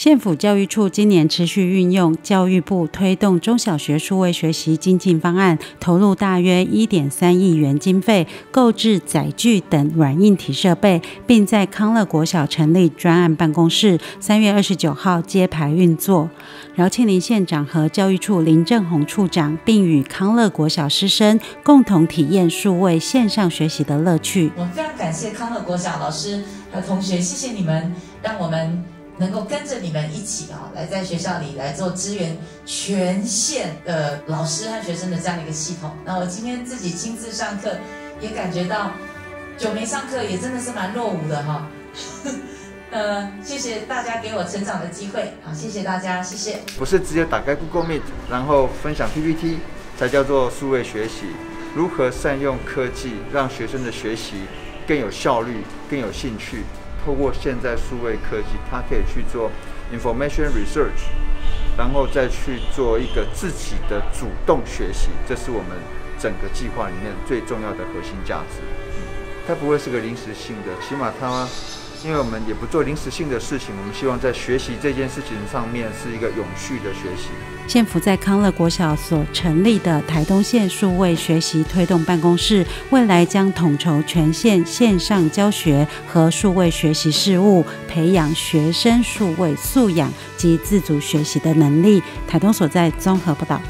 县府教育处今年持续运用教育部推动中小学数位学习精进方案，投入大约一点三亿元经费，购置载具等软硬体设备，并在康乐国小成立专案办公室。三月二十九号揭牌运作，饶庆林县长和教育处林正宏处长，并与康乐国小师生共同体验数位线上学习的乐趣。我非常感谢康乐国小老师和同学，谢谢你们，让我们。能够跟着你们一起啊，来在学校里来做支援全县的老师和学生的这样的一个系统。那我今天自己亲自上课，也感觉到久没上课也真的是蛮落伍的哈。呃，谢谢大家给我成长的机会，好，谢谢大家，谢谢。不是直接打开 Google Meet，然后分享 PPT 才叫做数位学习。如何善用科技，让学生的学习更有效率、更有兴趣？透过现在数位科技，他可以去做 information research，然后再去做一个自己的主动学习，这是我们整个计划里面最重要的核心价值。它不会是个临时性的，起码它。因为我们也不做临时性的事情，我们希望在学习这件事情上面是一个永续的学习。县府在康乐国小所成立的台东县数位学习推动办公室，未来将统筹全县线上教学和数位学习事务，培养学生数位素养及自主学习的能力。台东所在综合报道。